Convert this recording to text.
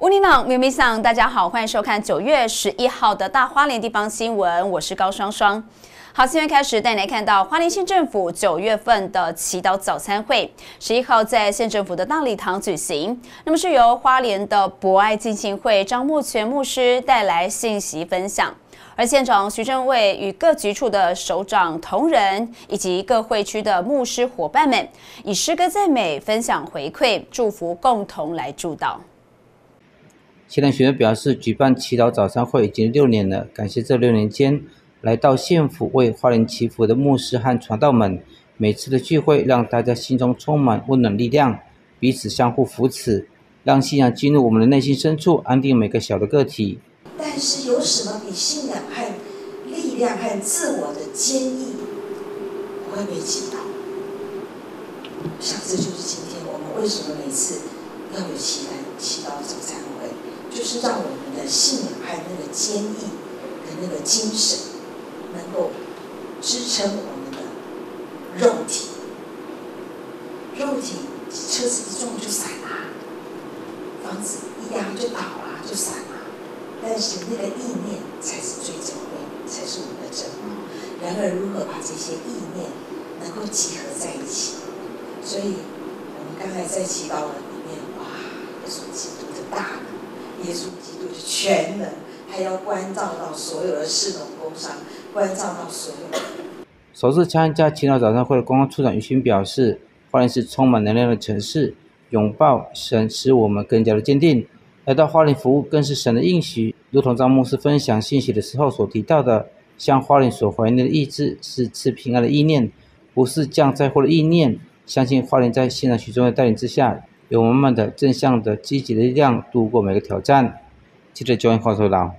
乌尼朗咪咪桑，大家好，欢迎收看九月十一号的大花莲地方新闻，我是高双双。好，新闻开始带你来看到花莲县政府九月份的祈祷早餐会，十一号在县政府的大礼堂举行。那么是由花莲的博爱进信会张木全牧师带来信息分享，而县长徐正伟与各局处的首长同仁以及各会区的牧师伙伴们，以诗歌赞美、分享回馈、祝福，共同来祝祷。现任学员表示，举办祈祷早餐会已经六年了，感谢这六年间。来到县府为花莲祈福的牧师和传道们，每次的聚会让大家心中充满温暖力量，彼此相互扶持，让信仰进入我们的内心深处，安定每个小的个体。但是有什么比信仰和力量和自我的坚毅会被击倒？想这就是今天我们为什么每次要有祈祷祈祷早餐会，就是让我们的信仰还有那个坚毅的那个精神。能够支撑我们的肉体，肉体车子一撞就散了，房子一压就倒了，就散了。但是那个意念才是最珍贵，才是我们的珍宝。然而，如何把这些意念能够集合在一起？所以，我们刚才在祈祷了里面，哇，耶稣基督的大能，耶稣基督的全能，还要关照到所有的市农工商。关照到所有。首次参加祈祷早上会的公安处长于勋表示：“花莲是充满能量的城市，拥抱神使我们更加的坚定。来到花莲服务更是神的应许，如同张牧师分享信息的时候所提到的，向花莲所怀念的意志是赐平安的意念，不是降灾祸的意念。相信花莲在信仰群众的带领之下，有满满的正向的积极的力量，度过每个挑战。”记者焦彦华说道。